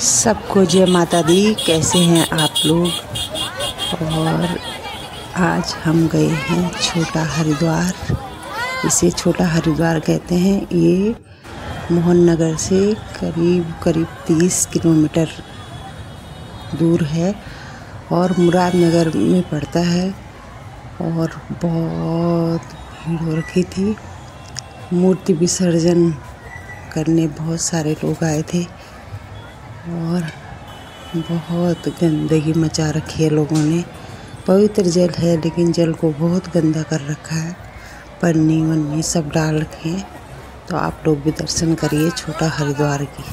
सबको जय माता दी। कैसे हैं आप लोग? और आज हम गए हैं छोटा हरिद्वार। इसे छोटा हरिद्वार कहते हैं। ये मोहन नगर से करीब करीब तीस किलोमीटर दूर है और मुरादनगर में पड़ता है। और बहुत भीड़ रखी थी। मूर्ति विसर्जन करने बहुत सारे लोग आए थे। और बहुत गंदगी मचा रखी है लोगों ने। पवित्र जल है, लेकिन जल को बहुत गंदा कर रखा है। पन्नी वन्नी सब डाल रखे हैं। तो आप लोग भी दर्शन करिए छोटा हरिद्वार की।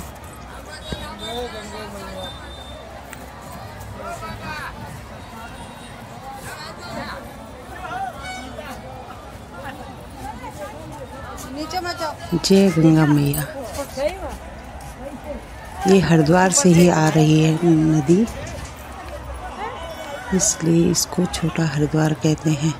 जय गंगा मैया। ये हरिद्वार से ही आ रही है नदी। इसलिए इसको छोटा हरिद्वार कहते हैं।